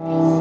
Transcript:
Peace.